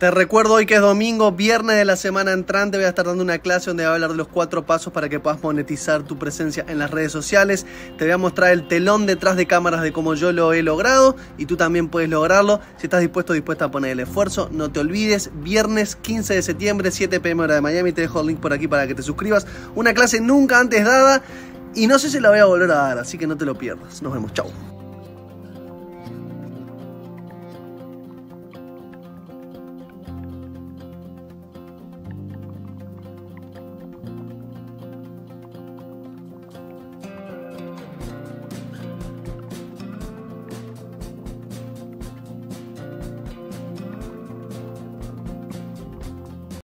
Te recuerdo hoy que es domingo, viernes de la semana entrante. Voy a estar dando una clase donde voy a hablar de los cuatro pasos para que puedas monetizar tu presencia en las redes sociales. Te voy a mostrar el telón detrás de cámaras de cómo yo lo he logrado y tú también puedes lograrlo. Si estás dispuesto o dispuesta a poner el esfuerzo, no te olvides. Viernes 15 de septiembre, 7 pm hora de Miami. Te dejo el link por aquí para que te suscribas. Una clase nunca antes dada y no sé si la voy a volver a dar, así que no te lo pierdas. Nos vemos, chao.